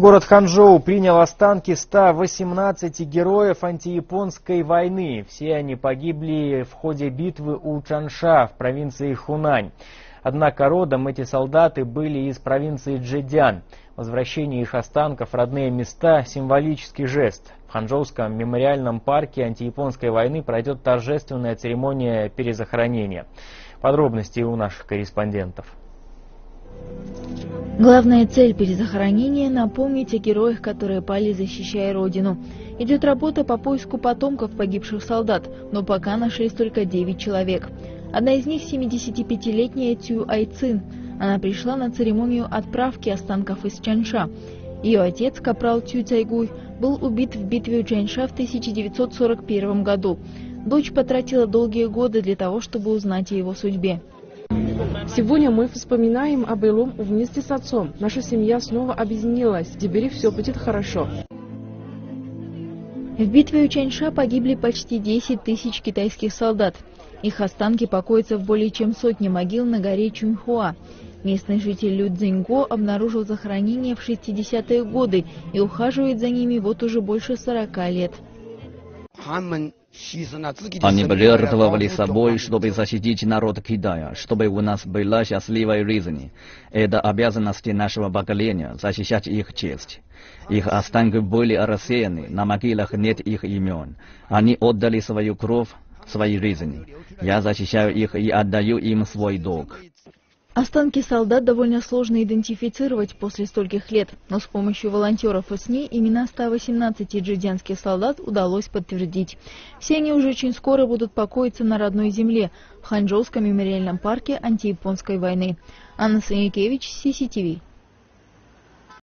Город Ханчжоу принял останки 118 героев антияпонской войны. Все они погибли в ходе битвы у Чанша в провинции Хунань. Однако родом эти солдаты были из провинции Джедян. Возвращение их останков в родные места – символический жест. В Ханчжоуском мемориальном парке антияпонской войны пройдет торжественная церемония перезахоронения. Подробности у наших корреспондентов. Главная цель перезахоронения – напомнить о героях, которые пали, защищая Родину. Идет работа по поиску потомков погибших солдат, но пока нашлись только 9 человек. Одна из них – 75-летняя Цю Айцин. Она пришла на церемонию отправки останков из Чанша. Ее отец, капрал Цю Цайгуй, был убит в битве у Чанша в 1941 году. Дочь потратила долгие годы для того, чтобы узнать о его судьбе. Сегодня мы вспоминаем о былом вместе с отцом. Наша семья снова объединилась. Теперь все будет хорошо. В битве у Чаньша погибли почти 10 тысяч китайских солдат. Их останки покоятся в более чем сотне могил на горе Чунхуа. Местный житель Лю Цзиньго обнаружил захоронение в 60-е годы и ухаживает за ними вот уже больше 40 лет. Они жертвовали собой, чтобы защитить народ Китая, чтобы у нас была счастливая жизнь. Это обязанность нашего поколения – защищать их честь. Их останки были рассеяны, на могилах нет их имен. Они отдали свою кровь, свои жизни. Я защищаю их и отдаю им свой долг. Останки солдат довольно сложно идентифицировать после стольких лет, но с помощью волонтеров и СМИ имена 118 джидянских солдат удалось подтвердить. Все они уже очень скоро будут покоиться на родной земле, в Ханчжоуском мемориальном парке антияпонской войны. Анна Санякевич, CCTV.